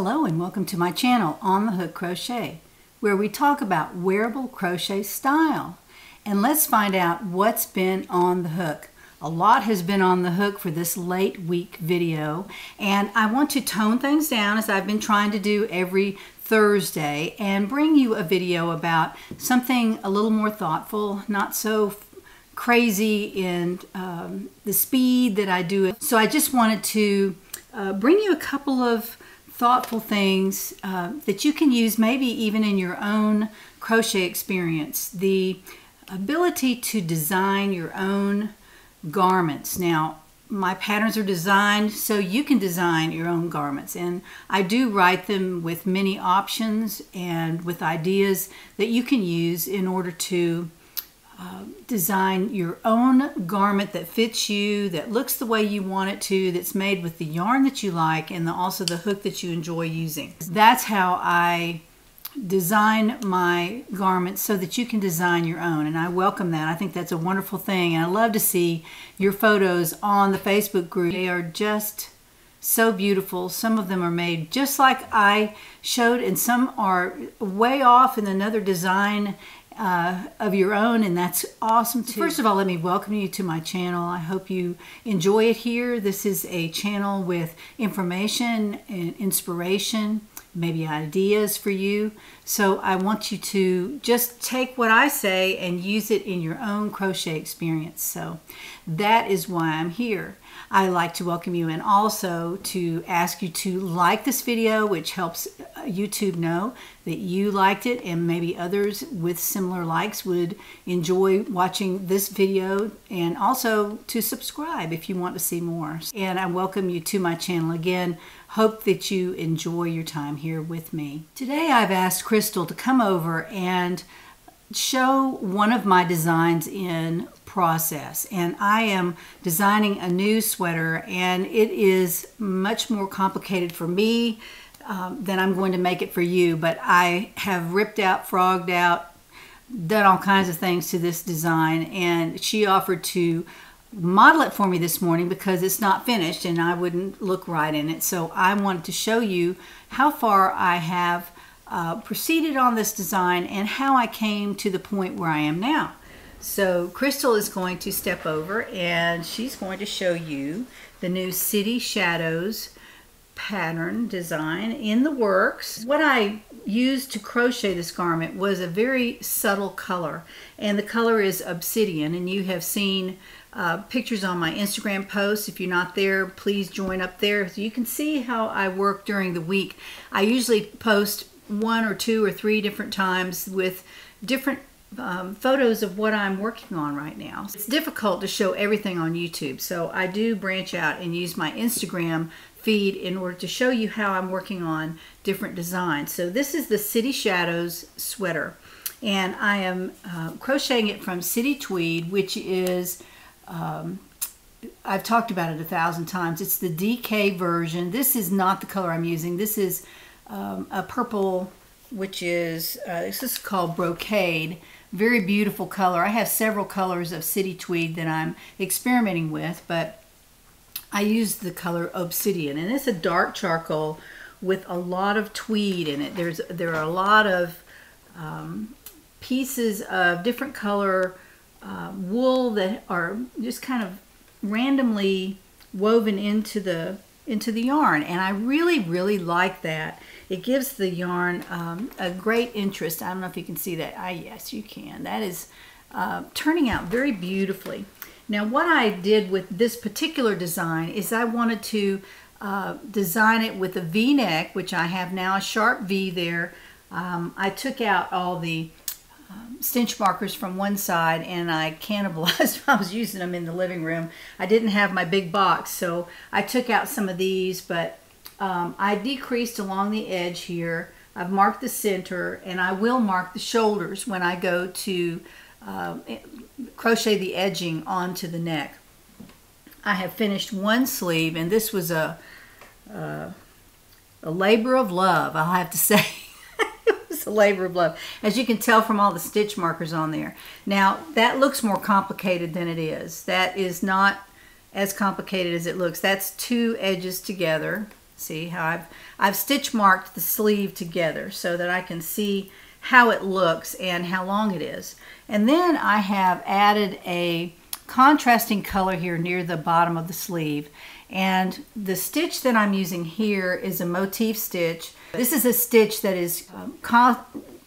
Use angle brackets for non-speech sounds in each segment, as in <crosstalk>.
Hello and welcome to my channel On the Hook Crochet where we talk about wearable crochet style. And let's find out what's been on the hook. A lot has been on the hook for this late week video and I want to tone things down as I've been trying to do every Thursday and bring you a video about something a little more thoughtful, not so crazy in um, the speed that I do it. So I just wanted to uh, bring you a couple of thoughtful things uh, that you can use maybe even in your own crochet experience. The ability to design your own garments. Now, my patterns are designed so you can design your own garments and I do write them with many options and with ideas that you can use in order to design your own garment that fits you, that looks the way you want it to, that's made with the yarn that you like, and the, also the hook that you enjoy using. That's how I design my garments so that you can design your own and I welcome that. I think that's a wonderful thing and I love to see your photos on the Facebook group. They are just so beautiful. Some of them are made just like I showed and some are way off in another design uh, of your own, and that's awesome too. First of all, let me welcome you to my channel. I hope you enjoy it here. This is a channel with information and inspiration, maybe ideas for you. So I want you to just take what I say and use it in your own crochet experience. So that is why I'm here. I like to welcome you and also to ask you to like this video, which helps uh, YouTube know that you liked it and maybe others with similar likes would enjoy watching this video and also to subscribe if you want to see more. And I welcome you to my channel again. Hope that you enjoy your time here with me. Today I've asked Crystal to come over and show one of my designs in process. And I am designing a new sweater and it is much more complicated for me um, than I'm going to make it for you. But I have ripped out frogged out done all kinds of things to this design and she offered to model it for me this morning because it's not finished and I wouldn't look right in it. So I wanted to show you how far I have uh, proceeded on this design and how I came to the point where I am now. So Crystal is going to step over and she's going to show you the new City Shadows pattern design in the works. What I used to crochet this garment was a very subtle color and the color is obsidian and you have seen uh, pictures on my Instagram posts. If you're not there, please join up there so you can see how I work during the week. I usually post one or two or three different times with different um, photos of what I'm working on right now. It's difficult to show everything on YouTube, so I do branch out and use my Instagram feed in order to show you how I'm working on different designs. So this is the City Shadows sweater, and I am uh, crocheting it from City Tweed, which is um, I've talked about it a thousand times. It's the DK version. This is not the color I'm using. This is um, a purple, which is, uh, this is called Brocade. Very beautiful color. I have several colors of City Tweed that I'm experimenting with, but I use the color Obsidian. And it's a dark charcoal with a lot of tweed in it. There's There are a lot of um, pieces of different color uh, wool that are just kind of randomly woven into the into the yarn and I really really like that it gives the yarn um, a great interest. I don't know if you can see that. Ah, yes, you can. That is uh, turning out very beautifully. Now, what I did with this particular design is I wanted to uh, design it with a V-neck, which I have now a sharp V there. Um, I took out all the um, stitch markers from one side and I cannibalized <laughs> I was using them in the living room. I didn't have my big box, so I took out some of these, but um, I decreased along the edge here. I've marked the center and I will mark the shoulders when I go to uh, crochet the edging onto the neck. I have finished one sleeve and this was a, uh, a labor of love, I'll have to <laughs> say. it was a labor of love, as you can tell from all the stitch markers on there. Now, that looks more complicated than it is. That is not as complicated as it looks. That's two edges together See how I've, I've stitch marked the sleeve together so that I can see how it looks and how long it is. And then I have added a contrasting color here near the bottom of the sleeve. And the stitch that I'm using here is a motif stitch. This is a stitch that is um, co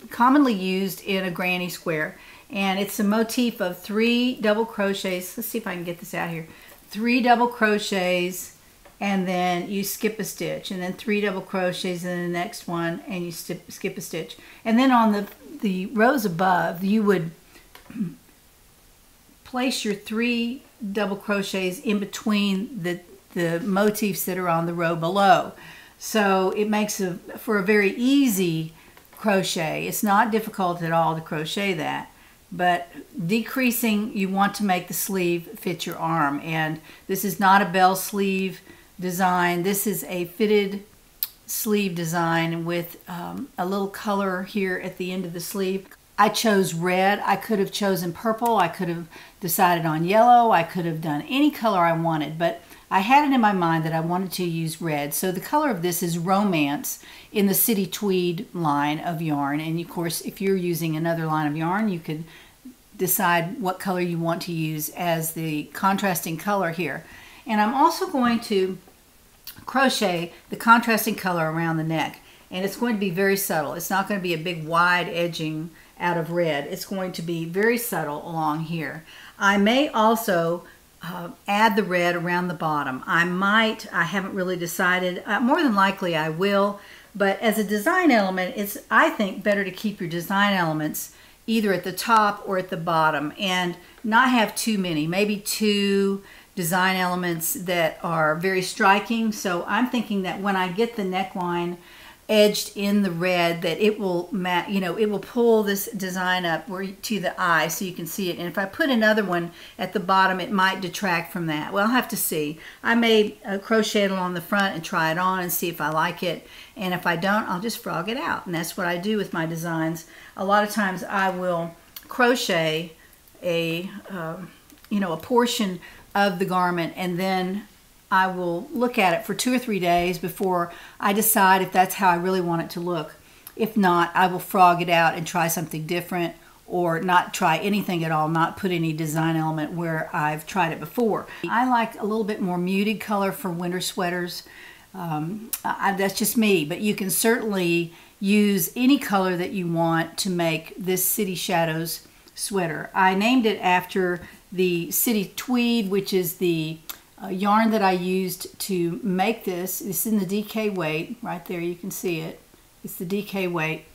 commonly used in a granny square. And it's a motif of three double crochets. Let's see if I can get this out here. Three double crochets and then you skip a stitch and then three double crochets in the next one and you skip, a stitch. And then on the the rows above you would <clears throat> place your three double crochets in between the the motifs that are on the row below. So it makes a for a very easy crochet. It's not difficult at all to crochet that but decreasing you want to make the sleeve fit your arm. And this is not a bell sleeve design. This is a fitted sleeve design with um, a little color here at the end of the sleeve. I chose red. I could have chosen purple. I could have decided on yellow. I could have done any color I wanted, but I had it in my mind that I wanted to use red. So the color of this is Romance in the City Tweed line of yarn. And of course, if you're using another line of yarn, you could decide what color you want to use as the contrasting color here. And I'm also going to crochet the contrasting color around the neck and it's going to be very subtle. It's not going to be a big wide edging out of red. It's going to be very subtle along here. I may also uh, add the red around the bottom. I might, I haven't really decided. Uh, more than likely I will, but as a design element, it's, I think, better to keep your design elements either at the top or at the bottom and not have too many, maybe two, design elements that are very striking. So I'm thinking that when I get the neckline edged in the red that it will mat you know it will pull this design up to the eye so you can see it. And if I put another one at the bottom it might detract from that. Well I'll have to see. I may uh, crochet it along the front and try it on and see if I like it. And if I don't I'll just frog it out. And that's what I do with my designs. A lot of times I will crochet a uh, you know a portion of the garment and then I will look at it for two or three days before I decide if that's how I really want it to look. If not, I will frog it out and try something different or not try anything at all, not put any design element where I've tried it before. I like a little bit more muted color for winter sweaters. Um, I, that's just me, but you can certainly use any color that you want to make this City Shadows sweater. I named it after the City Tweed, which is the uh, yarn that I used to make this. It's in the DK weight, right there, you can see it. It's the DK weight.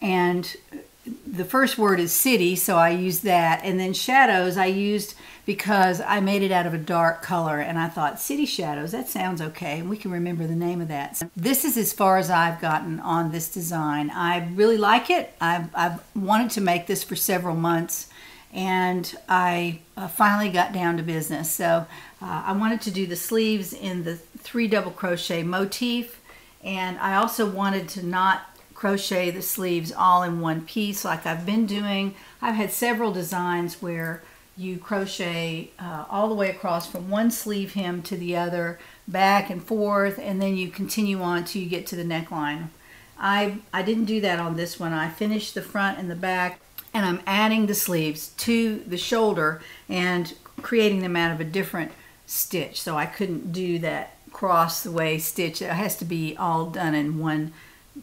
And the first word is city, so I used that. And then shadows I used because I made it out of a dark color and I thought city shadows, that sounds okay. And we can remember the name of that. So this is as far as I've gotten on this design. I really like it. I've, I've wanted to make this for several months and I uh, finally got down to business. So uh, I wanted to do the sleeves in the three double crochet motif and I also wanted to not crochet the sleeves all in one piece like I've been doing. I've had several designs where you crochet uh, all the way across from one sleeve hem to the other back and forth and then you continue on till you get to the neckline. I, I didn't do that on this one. I finished the front and the back and I'm adding the sleeves to the shoulder and creating them out of a different stitch. So I couldn't do that cross the way stitch. It has to be all done in one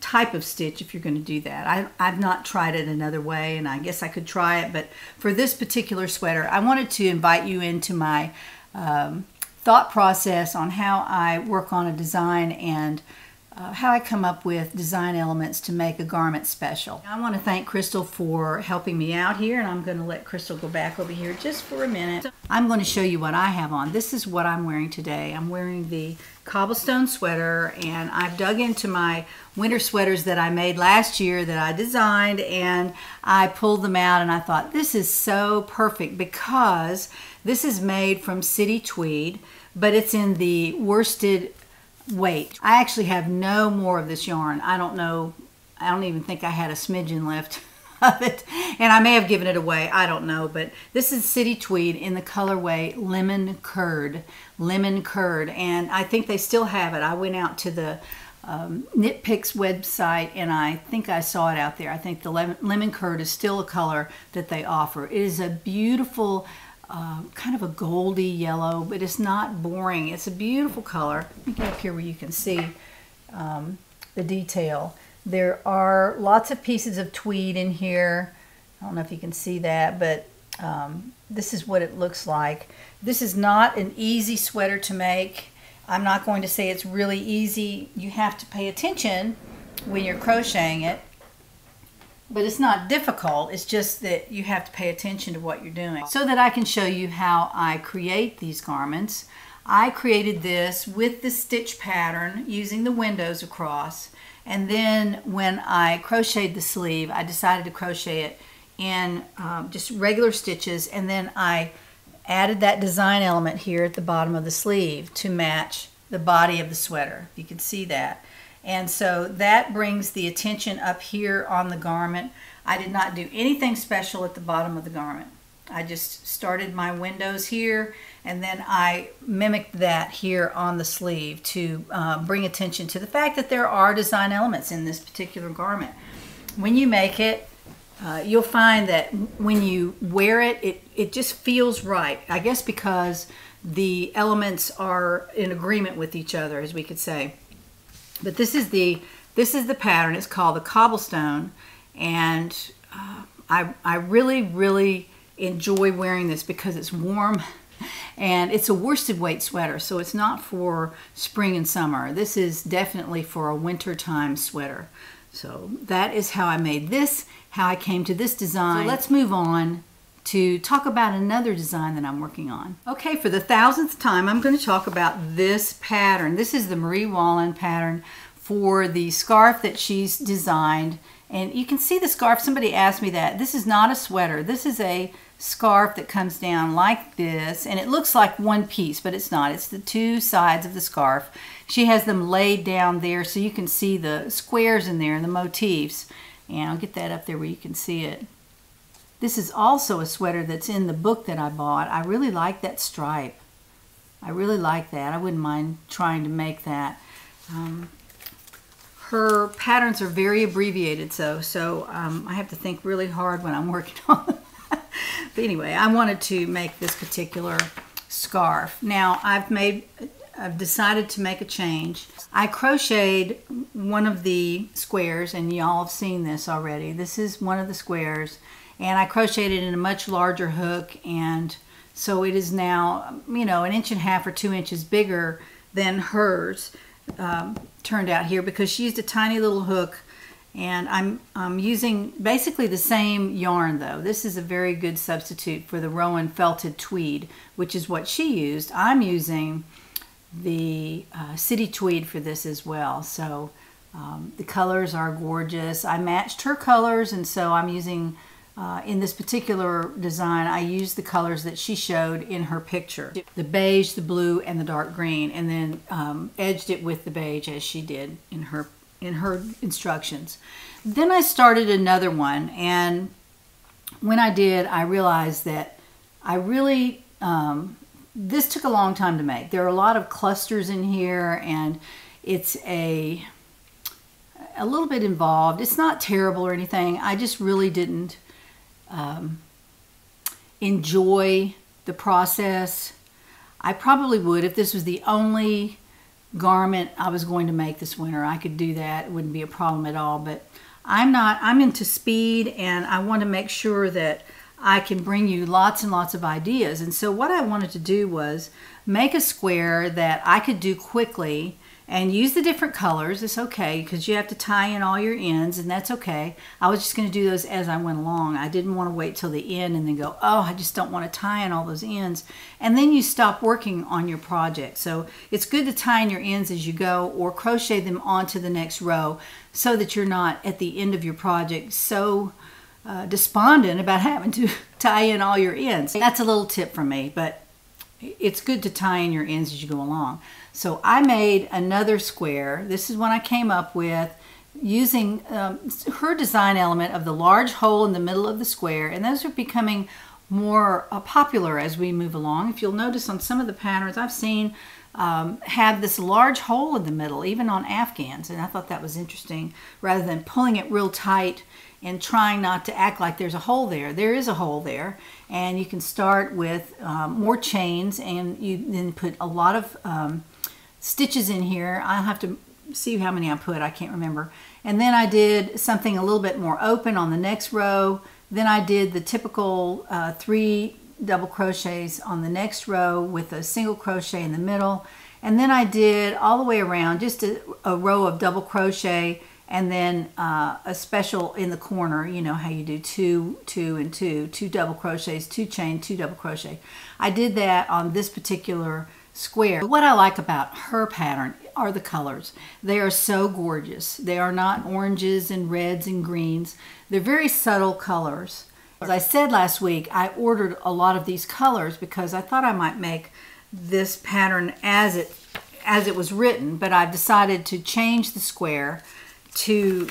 type of stitch if you're going to do that. I, I've not tried it another way and I guess I could try it, but for this particular sweater, I wanted to invite you into my um, thought process on how I work on a design and uh, how I come up with design elements to make a garment special. I want to thank Crystal for helping me out here and I'm going to let Crystal go back over here just for a minute. I'm going to show you what I have on. This is what I'm wearing today. I'm wearing the cobblestone sweater and I've dug into my winter sweaters that I made last year that I designed and I pulled them out and I thought this is so perfect because this is made from city tweed but it's in the worsted weight. I actually have no more of this yarn. I don't know, I don't even think I had a smidgen left. It. And I may have given it away. I don't know. But this is City Tweed in the colorway Lemon Curd. Lemon Curd. And I think they still have it. I went out to the um, Knit Picks website and I think I saw it out there. I think the lemon, lemon curd is still a color that they offer. It is a beautiful, uh, kind of a goldy yellow, but it's not boring. It's a beautiful color. Let me get up here where you can see um, the detail. There are lots of pieces of tweed in here. I don't know if you can see that, but um, this is what it looks like. This is not an easy sweater to make. I'm not going to say it's really easy. You have to pay attention when you're crocheting it. But it's not difficult. It's just that you have to pay attention to what you're doing. So that I can show you how I create these garments. I created this with the stitch pattern using the windows across. And then when I crocheted the sleeve, I decided to crochet it in um, just regular stitches. And then I added that design element here at the bottom of the sleeve to match the body of the sweater. You can see that. And so that brings the attention up here on the garment. I did not do anything special at the bottom of the garment. I just started my windows here and then I mimicked that here on the sleeve to uh, bring attention to the fact that there are design elements in this particular garment. When you make it, uh, you'll find that when you wear it, it, it just feels right. I guess because the elements are in agreement with each other, as we could say. But this is the this is the pattern. It's called the cobblestone, and uh, I I really really enjoy wearing this because it's warm. And it's a worsted weight sweater, so it's not for spring and summer. This is definitely for a wintertime sweater. So that is how I made this how I came to this design. So let's move on to talk about another design that I'm working on. Okay, for the thousandth time, I'm going to talk about this pattern. This is the Marie Wallin pattern for the scarf that she's designed. And you can see the scarf. Somebody asked me that. This is not a sweater. This is a scarf that comes down like this. And it looks like one piece, but it's not. It's the two sides of the scarf. She has them laid down there so you can see the squares in there and the motifs. And I'll get that up there where you can see it. This is also a sweater that's in the book that I bought. I really like that stripe. I really like that. I wouldn't mind trying to make that. Um, her patterns are very abbreviated, so so um, I have to think really hard when I'm <laughs> working on them. <laughs> but anyway, I wanted to make this particular scarf. Now I've made I've decided to make a change. I crocheted one of the squares, and y'all have seen this already. This is one of the squares, and I crocheted in a much larger hook, and so it is now, you know, an inch and a half or two inches bigger than hers um, turned out here because she used a tiny little hook and I'm, I'm using basically the same yarn though. This is a very good substitute for the Rowan felted tweed, which is what she used. I'm using the uh, city tweed for this as well. So um, the colors are gorgeous. I matched her colors and so I'm using, uh, in this particular design, I used the colors that she showed in her picture. The beige, the blue, and the dark green and then um, edged it with the beige as she did in her, in her instructions. Then I started another one and when I did, I realized that I really um, this took a long time to make. There are a lot of clusters in here and it's a a little bit involved. It's not terrible or anything. I just really didn't um, enjoy the process. I probably would if this was the only garment I was going to make this winter. I could do that. It wouldn't be a problem at all. But I'm not, I'm into speed and I want to make sure that I can bring you lots and lots of ideas. And so what I wanted to do was make a square that I could do quickly and use the different colors. It's okay because you have to tie in all your ends and that's okay. I was just going to do those as I went along. I didn't want to wait till the end and then go, oh, I just don't want to tie in all those ends. And then you stop working on your project. So it's good to tie in your ends as you go or crochet them onto the next row so that you're not at the end of your project so uh, despondent about <laughs> having to tie in all your ends. That's a little tip from me, but it's good to tie in your ends as you go along. So I made another square. This is one I came up with. using um, her design element of the large hole in the middle of the square, and those are becoming more uh, popular as we move along. If you'll notice on some of the patterns I've seen um, have this large hole in the middle, even on Afghans, and I thought that was interesting. Rather than pulling it real tight and trying not to act like there's a hole there, there is a hole there, and you can start with um, more chains, and you then put a lot of um, stitches in here. I'll have to see how many I put, I can't remember. And then I did something a little bit more open on the next row. Then I did the typical uh, three double crochets on the next row with a single crochet in the middle. And then I did all the way around just a, a row of double crochet and then uh, a special in the corner, you know how you do two, two, and two, two double crochets, two chain, two double crochet. I did that on this particular square. What I like about her pattern are the colors. They are so gorgeous. They are not oranges and reds and greens. They're very subtle colors. As I said last week, I ordered a lot of these colors because I thought I might make this pattern as it as it was written, but I've decided to change the square to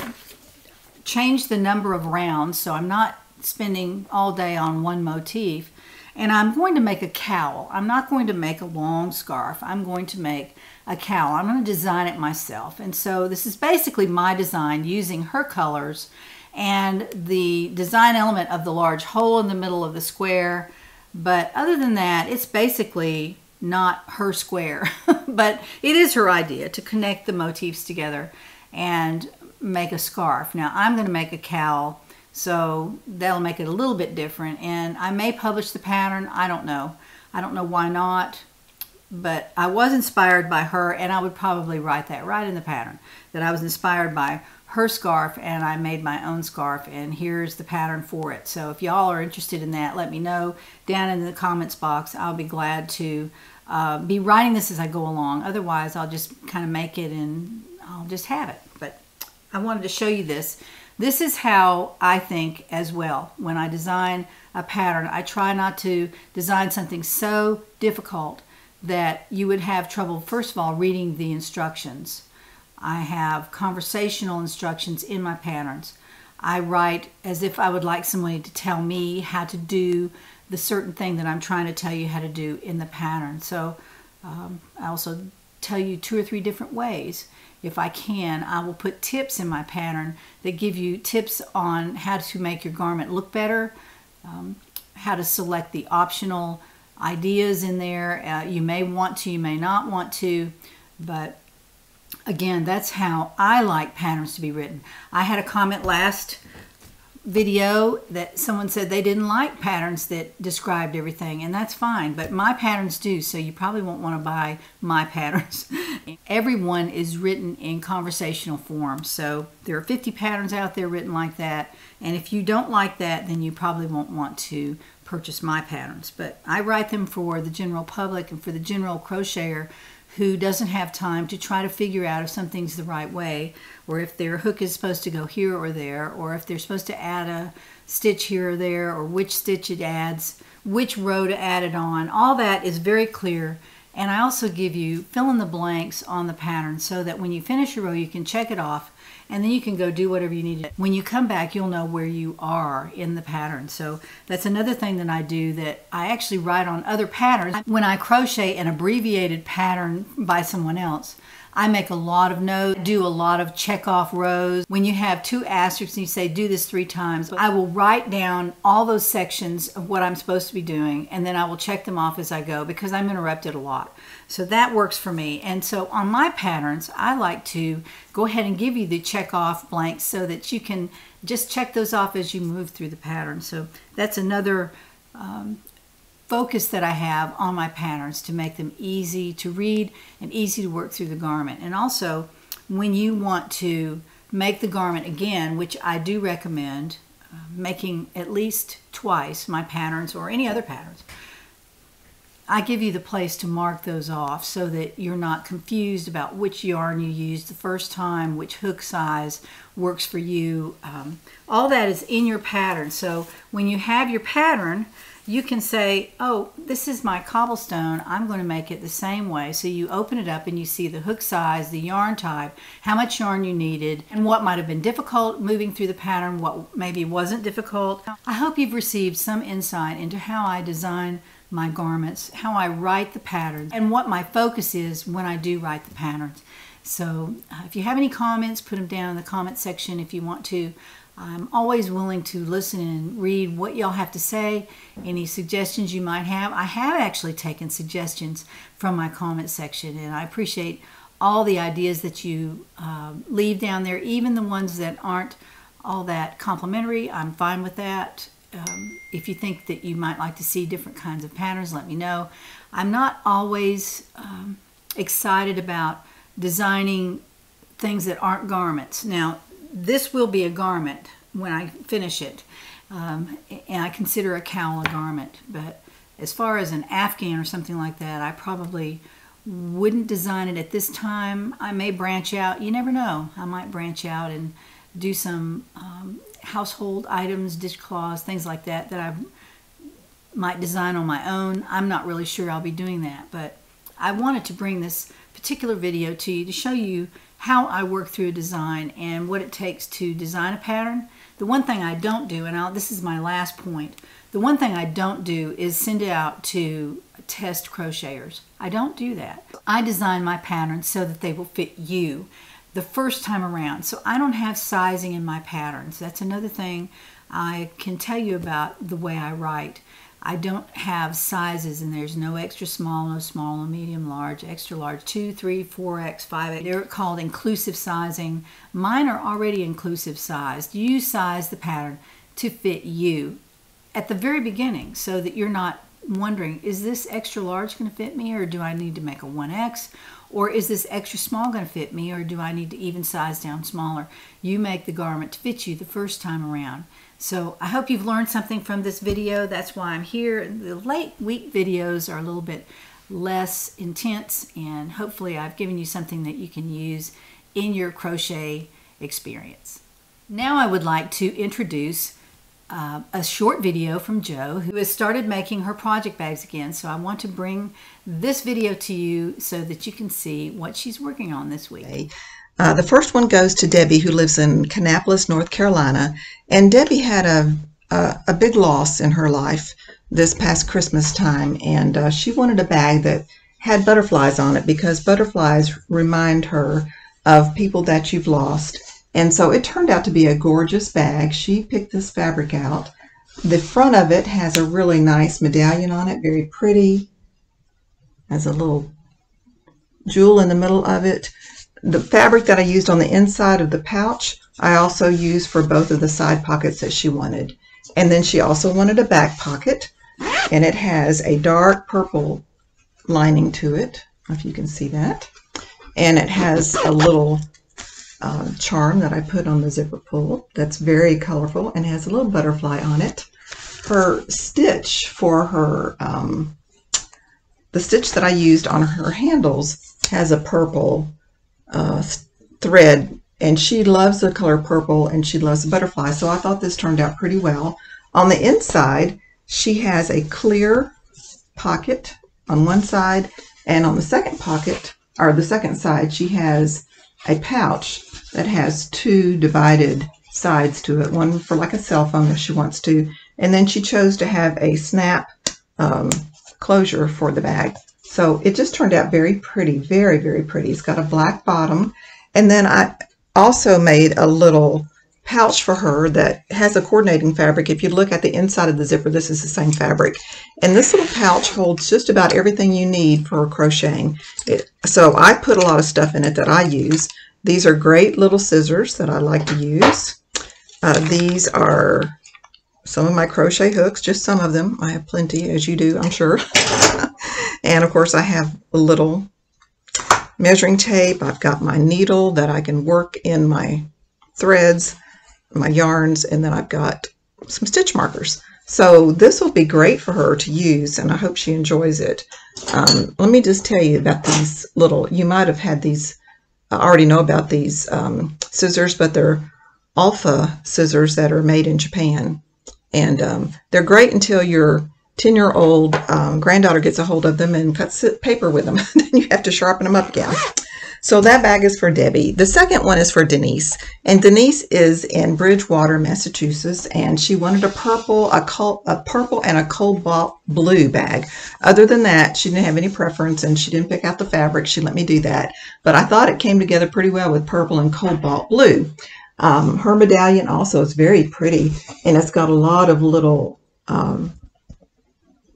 change the number of rounds so I'm not spending all day on one motif and I'm going to make a cowl. I'm not going to make a long scarf. I'm going to make a cowl. I'm going to design it myself. And so this is basically my design using her colors and the design element of the large hole in the middle of the square. But other than that, it's basically not her square. <laughs> but it is her idea to connect the motifs together and make a scarf. Now I'm going to make a cowl so that'll make it a little bit different. And I may publish the pattern. I don't know. I don't know why not. But I was inspired by her, and I would probably write that right in the pattern that I was inspired by her scarf and I made my own scarf and here's the pattern for it. So if y'all are interested in that, let me know down in the comments box. I'll be glad to uh, be writing this as I go along. Otherwise, I'll just kind of make it and I'll just have it. But I wanted to show you this this is how I think as well. When I design a pattern, I try not to design something so difficult that you would have trouble, first of all, reading the instructions. I have conversational instructions in my patterns. I write as if I would like somebody to tell me how to do the certain thing that I'm trying to tell you how to do in the pattern. So um, I also tell you two or three different ways if I can, I will put tips in my pattern that give you tips on how to make your garment look better, um, how to select the optional ideas in there. Uh, you may want to, you may not want to, but again, that's how I like patterns to be written. I had a comment last video that someone said they didn't like patterns that described everything and that's fine but my patterns do so you probably won't want to buy my <laughs> patterns. Everyone is written in conversational form so there are 50 patterns out there written like that and if you don't like that then you probably won't want to purchase my patterns but I write them for the general public and for the general crocheter who doesn't have time to try to figure out if something's the right way, or if their hook is supposed to go here or there, or if they're supposed to add a stitch here or there, or which stitch it adds, which row to add it on. All that is very clear. And I also give you fill in the blanks on the pattern so that when you finish your row, you can check it off and then you can go do whatever you need to. When you come back, you'll know where you are in the pattern. So that's another thing that I do that I actually write on other patterns. When I crochet an abbreviated pattern by someone else, I make a lot of notes, do a lot of check off rows. When you have two asterisks and you say do this three times, I will write down all those sections of what I'm supposed to be doing and then I will check them off as I go because I'm interrupted a lot. So that works for me. And so on my patterns, I like to go ahead and give you the check off blanks so that you can just check those off as you move through the pattern. So that's another um, focus that I have on my patterns to make them easy to read and easy to work through the garment. And also, when you want to make the garment again, which I do recommend, uh, making at least twice my patterns or any other patterns, I give you the place to mark those off so that you're not confused about which yarn you used the first time, which hook size works for you. Um, all that is in your pattern. So when you have your pattern, you can say, oh, this is my cobblestone. I'm going to make it the same way. So you open it up and you see the hook size, the yarn type, how much yarn you needed, and what might have been difficult moving through the pattern, what maybe wasn't difficult. I hope you've received some insight into how I design my garments, how I write the patterns, and what my focus is when I do write the patterns. So uh, if you have any comments, put them down in the comment section if you want to. I'm always willing to listen and read what y'all have to say, any suggestions you might have. I have actually taken suggestions from my comment section, and I appreciate all the ideas that you uh, leave down there, even the ones that aren't all that complimentary. I'm fine with that. Um, if you think that you might like to see different kinds of patterns, let me know. I'm not always um, excited about designing things that aren't garments. Now, this will be a garment when I finish it, um, and I consider a cowl a garment. But as far as an Afghan or something like that, I probably wouldn't design it at this time. I may branch out. You never know. I might branch out and do some um, household items, dishcloths, things like that that I might design on my own. I'm not really sure I'll be doing that, but I wanted to bring this particular video to you to show you how I work through a design and what it takes to design a pattern. The one thing I don't do, and I'll, this is my last point, the one thing I don't do is send it out to test crocheters. I don't do that. I design my patterns so that they will fit you the first time around. So I don't have sizing in my patterns. That's another thing I can tell you about the way I write. I don't have sizes and there's no extra small, no small, no medium, large, extra large, 2, 3, 4X, 5X. They're called inclusive sizing. Mine are already inclusive sized. You size the pattern to fit you at the very beginning so that you're not wondering, is this extra large going to fit me or do I need to make a 1X? Or is this extra small going to fit me or do I need to even size down smaller? You make the garment to fit you the first time around. So I hope you've learned something from this video. That's why I'm here. The late week videos are a little bit less intense and hopefully I've given you something that you can use in your crochet experience. Now I would like to introduce uh, a short video from Jo who has started making her project bags again. So I want to bring this video to you so that you can see what she's working on this week. Uh, the first one goes to Debbie, who lives in Kannapolis, North Carolina. And Debbie had a, a, a big loss in her life this past Christmas time, and uh, she wanted a bag that had butterflies on it because butterflies remind her of people that you've lost. And so it turned out to be a gorgeous bag. She picked this fabric out. The front of it has a really nice medallion on it, very pretty. Has a little jewel in the middle of it the fabric that I used on the inside of the pouch, I also used for both of the side pockets that she wanted. And then she also wanted a back pocket, and it has a dark purple lining to it, if you can see that. And it has a little uh, charm that I put on the zipper pull that's very colorful and has a little butterfly on it. Her stitch for her, um, the stitch that I used on her handles has a purple uh, thread and she loves the color purple and she loves the butterfly so I thought this turned out pretty well on the inside she has a clear pocket on one side and on the second pocket or the second side she has a pouch that has two divided sides to it one for like a cell phone if she wants to and then she chose to have a snap um, closure for the bag so it just turned out very pretty, very, very pretty. It's got a black bottom. And then I also made a little pouch for her that has a coordinating fabric. If you look at the inside of the zipper, this is the same fabric. And this little pouch holds just about everything you need for crocheting. It, so I put a lot of stuff in it that I use. These are great little scissors that I like to use. Uh, these are some of my crochet hooks, just some of them. I have plenty, as you do, I'm sure. <laughs> And of course I have a little measuring tape. I've got my needle that I can work in my threads, my yarns, and then I've got some stitch markers. So this will be great for her to use, and I hope she enjoys it. Um, let me just tell you about these little, you might have had these, I already know about these um, scissors, but they're alpha scissors that are made in Japan. And um, they're great until you're 10 year old um, granddaughter gets a hold of them and cuts paper with them. <laughs> then you have to sharpen them up again. So that bag is for Debbie. The second one is for Denise. And Denise is in Bridgewater, Massachusetts, and she wanted a purple, a, a purple and a cobalt blue bag. Other than that, she didn't have any preference and she didn't pick out the fabric. She let me do that. But I thought it came together pretty well with purple and cobalt blue. Um, her medallion also is very pretty and it's got a lot of little um,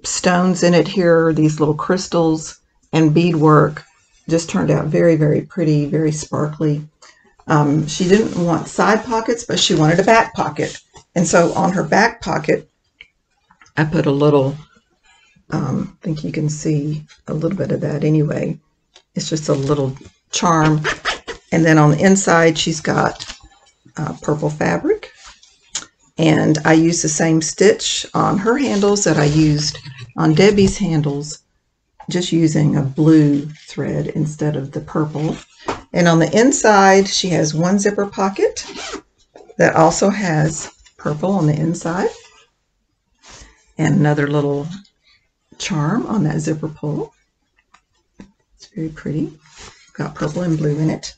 stones in it here, these little crystals and beadwork just turned out very, very pretty, very sparkly. Um, she didn't want side pockets, but she wanted a back pocket. And so on her back pocket, I put a little, um, I think you can see a little bit of that anyway. It's just a little charm. And then on the inside, she's got uh, purple fabric. And I used the same stitch on her handles that I used on Debbie's handles just using a blue thread instead of the purple. And on the inside, she has one zipper pocket that also has purple on the inside and another little charm on that zipper pull. It's very pretty. Got purple and blue in it.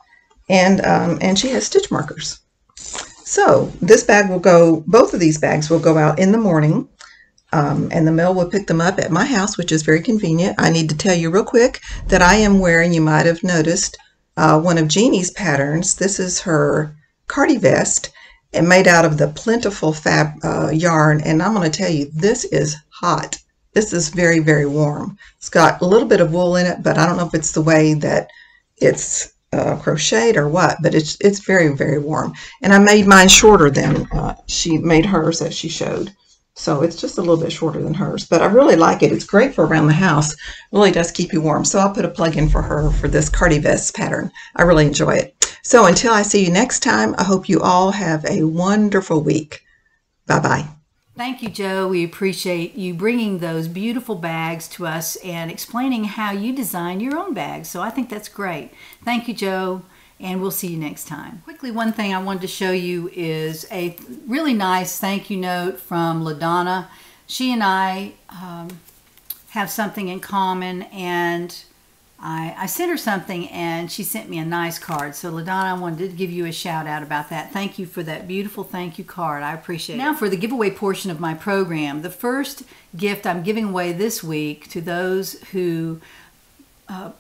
And, um, and she has stitch markers. So this bag will go, both of these bags will go out in the morning um, and the mail will pick them up at my house, which is very convenient. I need to tell you real quick that I am wearing, you might have noticed, uh, one of Jeannie's patterns. This is her CardiVest and made out of the plentiful fab uh, yarn. And I'm going to tell you, this is hot. This is very, very warm. It's got a little bit of wool in it, but I don't know if it's the way that it's uh, crocheted or what, but it's it's very, very warm. And I made mine shorter than uh, she made hers that she showed. So it's just a little bit shorter than hers, but I really like it. It's great for around the house. Really does keep you warm. So I'll put a plug in for her for this CardiVest pattern. I really enjoy it. So until I see you next time, I hope you all have a wonderful week. Bye-bye. Thank you, Jo. We appreciate you bringing those beautiful bags to us and explaining how you design your own bags. So I think that's great. Thank you, Jo and we'll see you next time. Quickly, one thing I wanted to show you is a really nice thank you note from LaDonna. She and I um, have something in common and I, I, sent her something and she sent me a nice card. So LaDonna, I wanted to give you a shout out about that. Thank you for that beautiful thank you card. I appreciate now it. Now for the giveaway portion of my program. The first gift I'm giving away this week to those who uh,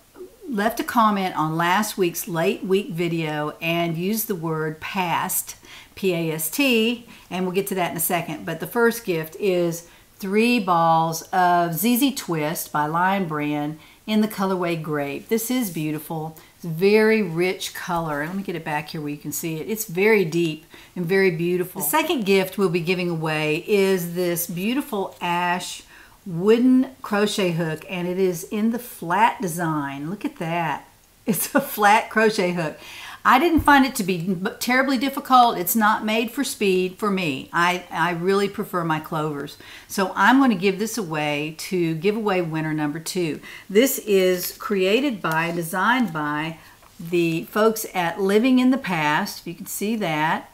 left a comment on last week's late week video and used the word past, P A S T, and we'll get to that in a second. But the first gift is three balls of ZZ Twist by Lion Brand in the colorway grape. This is beautiful. It's very rich color. Let me get it back here where you can see it. It's very deep and very beautiful. The second gift we'll be giving away is this beautiful ash wooden crochet hook and it is in the flat design. Look at that. <laughs> It's a flat crochet hook. I didn't find it to be terribly difficult. It's not made for speed for me. I, I really prefer my clovers. So I'm going to give this away to giveaway winner number two. This is created by, designed by the folks at Living in the Past. If you can see that.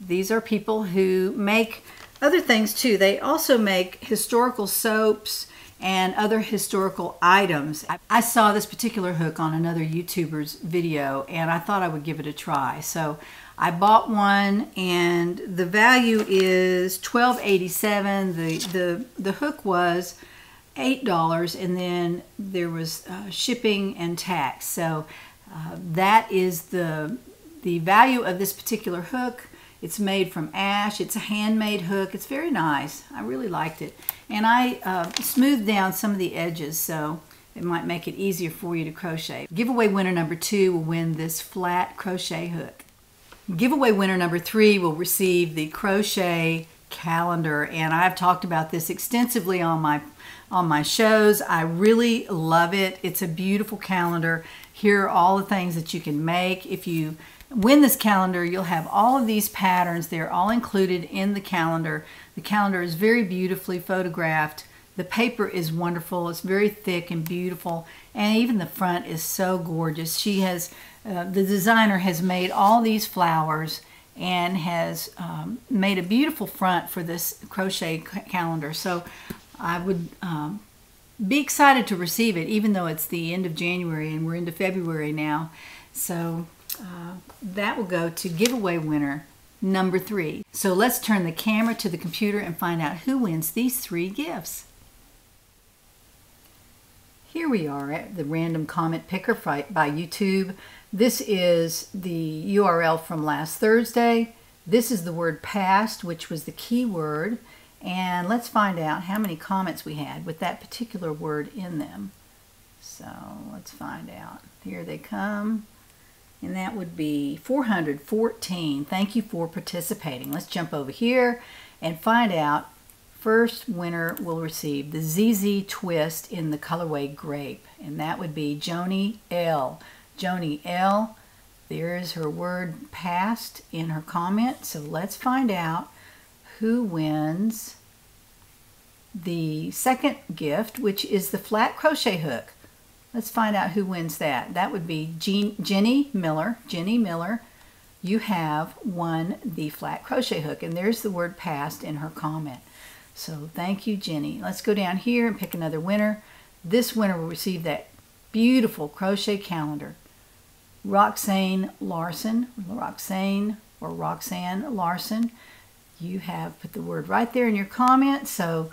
These are people who make other things too. They also make historical soaps and other historical items. I saw this particular hook on another YouTuber's video and I thought I would give it a try. So I bought one and the value is $12.87. The, the, the hook was $8 and then there was uh, shipping and tax. So uh, that is the, the value of this particular hook. It's made from ash. It's a handmade hook. It's very nice. I really liked it. And I uh, smoothed down some of the edges so it might make it easier for you to crochet. Giveaway winner number two will win this flat crochet hook. Giveaway winner number three will receive the crochet calendar and I've talked about this extensively on my on my shows. I really love it. It's a beautiful calendar. Here are all the things that you can make if you win this calendar, you'll have all of these patterns. They're all included in the calendar. The calendar is very beautifully photographed. The paper is wonderful. It's very thick and beautiful. And even the front is so gorgeous. She has, uh, the designer has made all these flowers and has um, made a beautiful front for this crochet calendar. So I would um, be excited to receive it, even though it's the end of January and we're into February now. So that will go to giveaway winner number three. So let's turn the camera to the computer and find out who wins these three gifts. Here we are at the random comment picker fight by YouTube. This is the URL from last Thursday. This is the word past, which was the keyword. And let's find out how many comments we had with that particular word in them. So let's find out. Here they come. And that would be 414. Thank you for participating. Let's jump over here and find out. First winner will receive the ZZ Twist in the colorway Grape. And that would be Joni L. Joni L. There's her word past in her comment. So let's find out who wins the second gift, which is the flat crochet hook. Let's find out who wins that. That would be Jean, Jenny Miller. Jenny Miller, you have won the flat crochet hook. And there's the word past in her comment. So thank you, Jenny. Let's go down here and pick another winner. This winner will receive that beautiful crochet calendar. Roxane Larson, Roxane or Roxanne Larson, you have put the word right there in your comment. So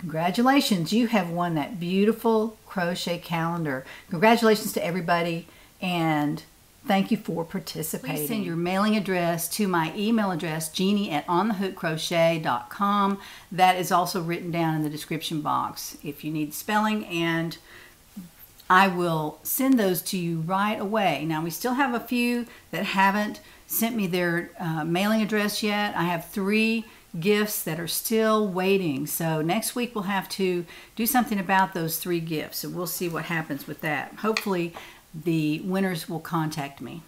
congratulations, you have won that beautiful crochet calendar. Congratulations to everybody and thank you for participating. Please send your mailing address to my email address, jeannie at onthehookcrochet.com. That is also written down in the description box if you need spelling and I will send those to you right away. Now, we still have a few that haven't sent me their uh, mailing address yet. I have three gifts that are still waiting. So next week we'll have to do something about those three gifts and we'll see what happens with that. Hopefully the winners will contact me.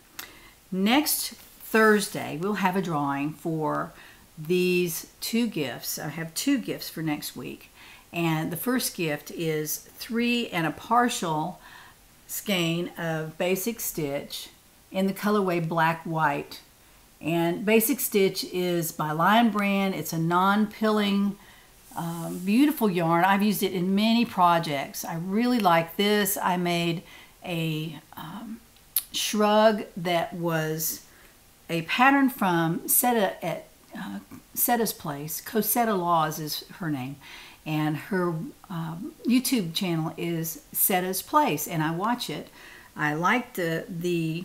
Next Thursday we'll have a drawing for these two gifts. I have two gifts for next week. And the first gift is three and a partial skein of basic stitch in the colorway black white. And basic stitch is by Lion Brand. It's a non-pilling um, beautiful yarn. I've used it in many projects. I really like this. I made a um, shrug that was a pattern from Setta at uh, Setta's place. Cosetta Laws is her name and her um, YouTube channel is Setta's Place, and I watch it. I like the the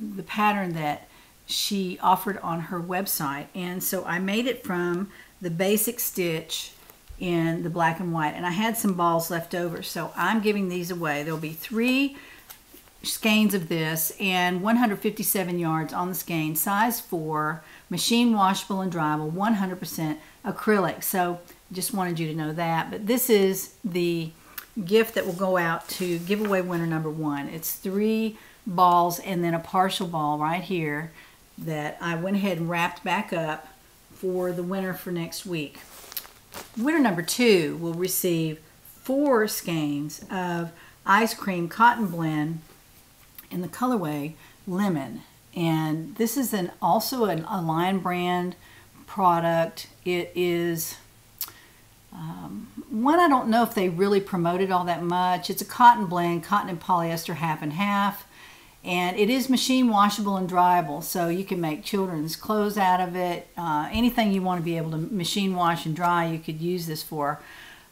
the pattern that she offered on her website, and so I made it from the basic stitch in the black and white, and I had some balls left over, so I'm giving these away. There'll be three skeins of this and 157 yards on the skein, size 4, machine washable and dryable, 100% acrylic. So just wanted you to know that. But this is the gift that will go out to giveaway winner number one. It's three balls and then a partial ball right here that I went ahead and wrapped back up for the winner for next week. Winner number two will receive four skeins of ice cream cotton blend in the colorway lemon. And this is an also an, a Lion brand product. It is um, one I don't know if they really promoted all that much. It's a cotton blend, cotton and polyester half and half. And it is machine washable and dryable, so you can make children's clothes out of it. Uh, anything you want to be able to machine wash and dry, you could use this for.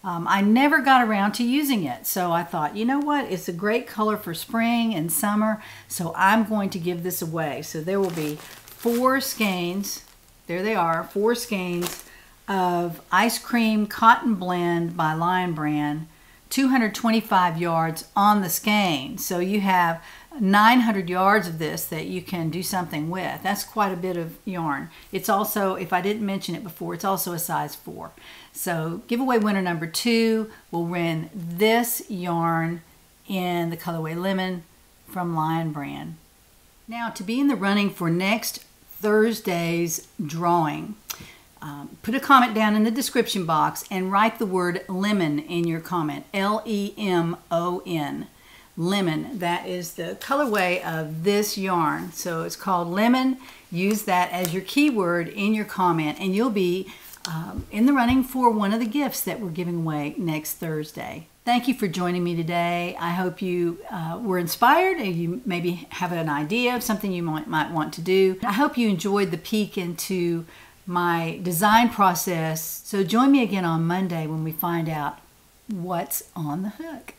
Um, I never got around to using it, so I thought, you know what? It's a great color for spring and summer, so I'm going to give this away. So there will be four skeins. There they are, four skeins of ice cream cotton blend by Lion Brand, 225 yards on the skein. So you have 900 yards of this that you can do something with. That's quite a bit of yarn. It's also, if I didn't mention it before, it's also a size 4. So giveaway winner number 2 will win this yarn in the colorway Lemon from Lion Brand. Now to be in the running for next Thursday's drawing, um, put a comment down in the description box and write the word lemon in your comment. L-E-M-O-N. Lemon. That is the colorway of this yarn. So it's called lemon. Use that as your keyword in your comment and you'll be um, in the running for one of the gifts that we're giving away next Thursday. Thank you for joining me today. I hope you uh, were inspired and you maybe have an idea of something you might, might want to do. I hope you enjoyed the peek into my design process. So join me again on Monday when we find out what's on the hook.